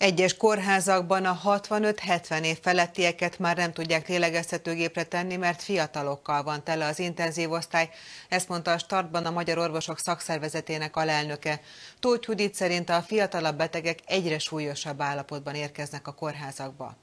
Egyes kórházakban a 65-70 év felettieket már nem tudják lélegeztetőgépre tenni, mert fiatalokkal van tele az intenzív osztály. Ezt mondta a startban a Magyar Orvosok Szakszervezetének alelnöke. Tóth Judit szerint a fiatalabb betegek egyre súlyosabb állapotban érkeznek a kórházakba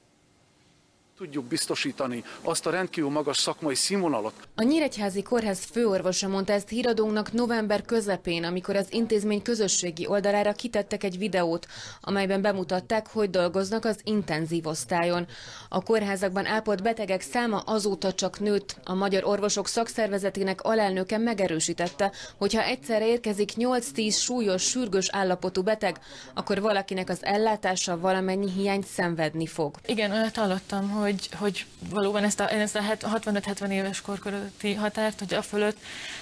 tudjuk biztosítani azt a rendkívül magas szakmai színvonalat. A Nyíregyházi Kórház főorvosa mondta ezt híradónknak november közepén, amikor az intézmény közösségi oldalára kitettek egy videót, amelyben bemutatták, hogy dolgoznak az intenzív osztályon. A kórházakban ápolt betegek száma azóta csak nőtt. A Magyar Orvosok Szakszervezetének alelnöke megerősítette, hogy ha egyszerre érkezik 8-10 súlyos, sürgős állapotú beteg, akkor valakinek az ellátása valamennyi hiányt szenvedni fog. Igen, olyat hallottam, hogy hogy, hogy valóban ezt a, ezt a 65-70 éves kor körülötti határt, hogy a fölött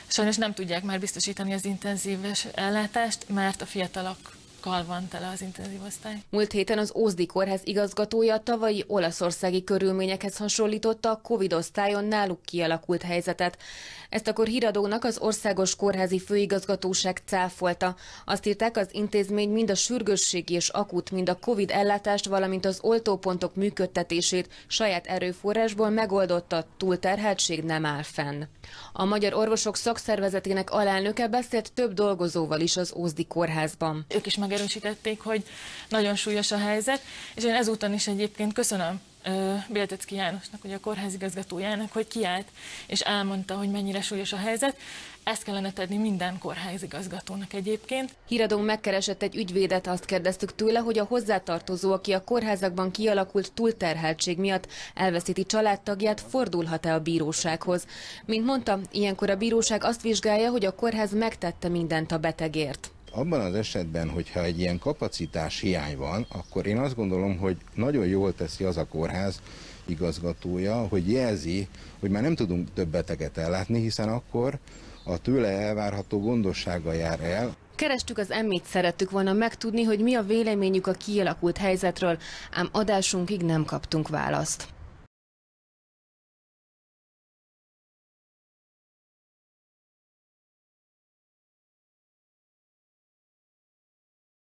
sajnos nem tudják már biztosítani az intenzíves ellátást, mert a fiatalok van tele az intenzív osztály. Múlt héten az Ózdi Kórház igazgatója a tavalyi olaszországi körülményekhez hasonlította a Covid osztályon náluk kialakult helyzetet. Ezt akkor híradónak az Országos Kórházi Főigazgatóság cáfolta. Azt írták, az intézmény mind a sürgősségi és akut, mind a Covid ellátást, valamint az oltópontok működtetését saját erőforrásból megoldotta, túlterheltség nem áll fenn. A Magyar Orvosok Szakszervezetének alelnöke beszélt több dolgozóval is az Ózdi kórházban. Ők is megerősítették, hogy nagyon súlyos a helyzet, és én ezúton is egyébként köszönöm Béltecki Jánosnak, ugye a kórházigazgatójának, hogy kiállt és elmondta, hogy mennyire súlyos a helyzet. Ezt kellene tenni minden kórházigazgatónak egyébként. Híradó megkeresett egy ügyvédet, azt kérdeztük tőle, hogy a hozzátartozó, aki a kórházakban kialakult túlterheltség miatt elveszíti családtagját, fordulhat-e a bírósághoz. Mint mondta, ilyenkor a bíróság azt vizsgálja, hogy a kórház megtette mindent a betegért abban az esetben, hogyha egy ilyen kapacitás hiány van, akkor én azt gondolom, hogy nagyon jól teszi az a kórház igazgatója, hogy jelzi, hogy már nem tudunk több beteget ellátni, hiszen akkor a tőle elvárható gondossága jár el. Kerestük az emmit, szerettük volna megtudni, hogy mi a véleményük a kialakult helyzetről, ám adásunkig nem kaptunk választ.